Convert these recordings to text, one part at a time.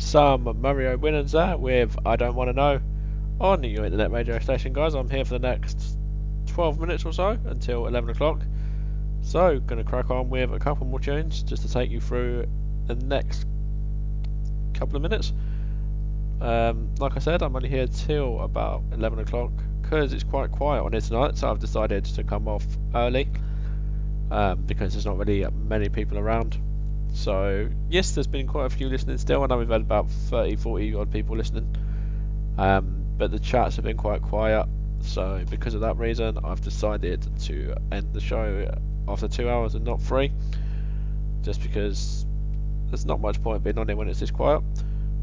Some Mario there with I Don't Want to Know on your internet radio station, guys. I'm here for the next 12 minutes or so until 11 o'clock. So, going to crack on with a couple more tunes just to take you through the next couple of minutes. Um, like I said, I'm only here till about 11 o'clock because it's quite quiet on here tonight, so I've decided to come off early um, because there's not really many people around. So, yes, there's been quite a few listening still. I know we've had about 30, 40 odd people listening, um, but the chats have been quite quiet. So, because of that reason, I've decided to end the show after two hours and not three, just because there's not much point being on it when it's this quiet.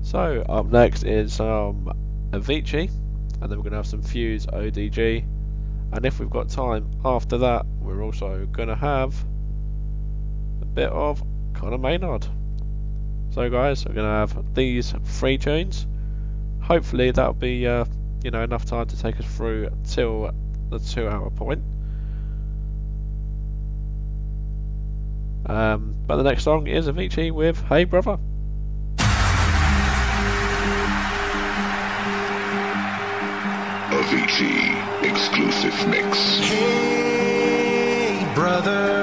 So, up next is um, Avicii, and then we're going to have some Fuse ODG, and if we've got time after that, we're also going to have a bit of Conor Maynard. So, guys, we're going to have these three tunes. Hopefully, that'll be uh, you know enough time to take us through till the two-hour point. Um, but the next song is Avicii with Hey Brother. Avicii exclusive mix. Hey, brother,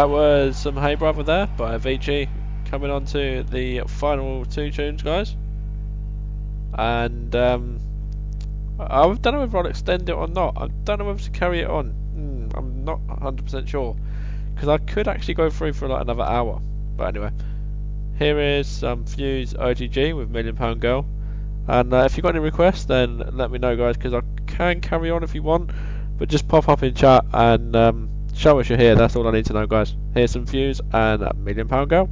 That was some Hey Brother there by Avicii. Coming on to the final two tunes, guys. And um, I don't know if I'll extend it or not. I don't know whether to carry it on. Hmm, I'm not 100% sure. Because I could actually go through for like another hour. But anyway, here is some Fuse ODG with Million Pound Girl. And uh, if you've got any requests, then let me know, guys, because I can carry on if you want. But just pop up in chat and. Um, show us you're here. That's all I need to know, guys. Here's some views and a million pound girl.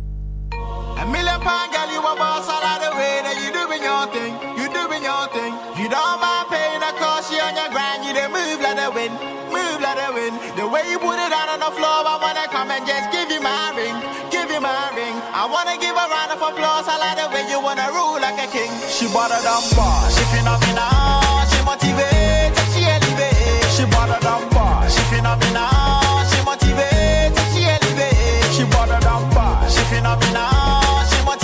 A million pound girl, you boss out of the way. That you doing your thing, you doing your thing. You don't mind paying a cost, you on your grind. You move like the wind, move like the wind. The way you put it on the floor, I wanna come and just give you my ring, give you my ring. I wanna give a round of applause. I like the way you wanna rule like a king. She bought a dumb bar, she phenomenal, she motivates, she elevates. She bought a dumb bar, she phenomenal. She finna be now. She want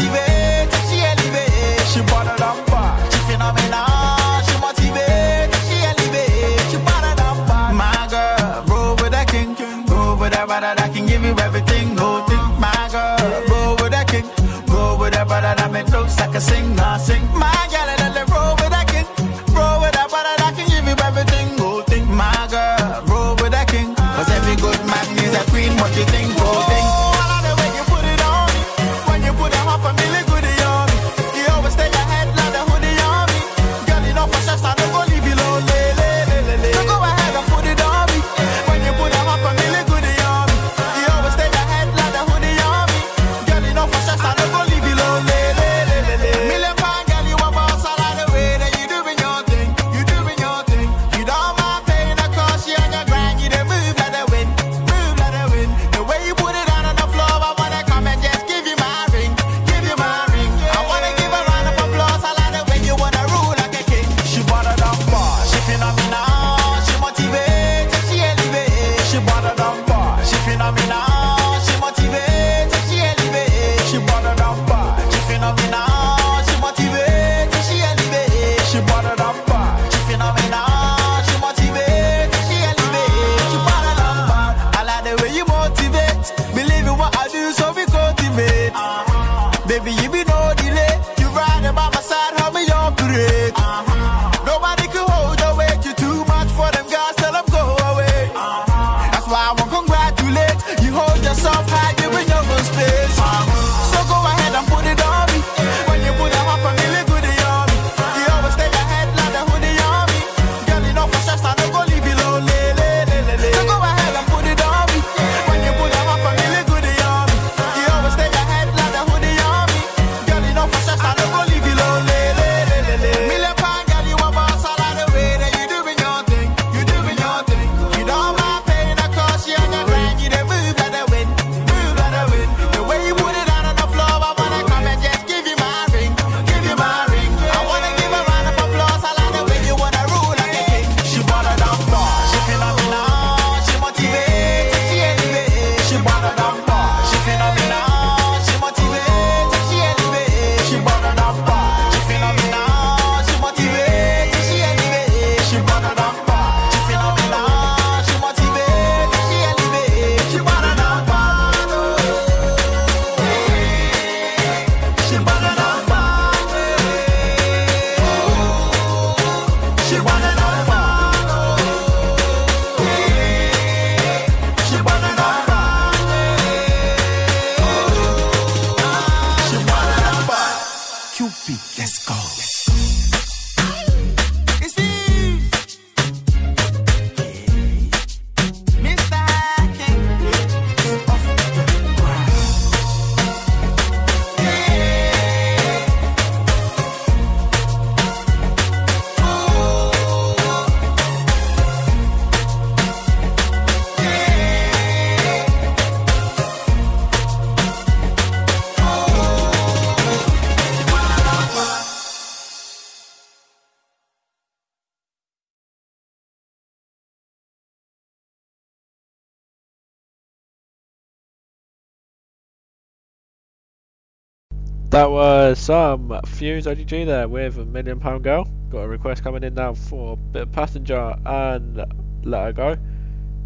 That was some Fuse ODG there with a million pound girl. Got a request coming in now for a bit of passenger and let her go.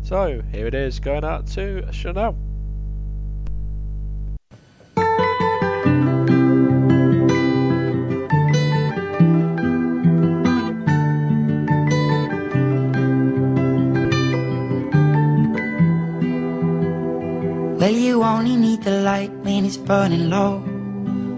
So here it is going out to Chanel. Well, you only need the light when it's burning low.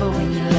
Love when you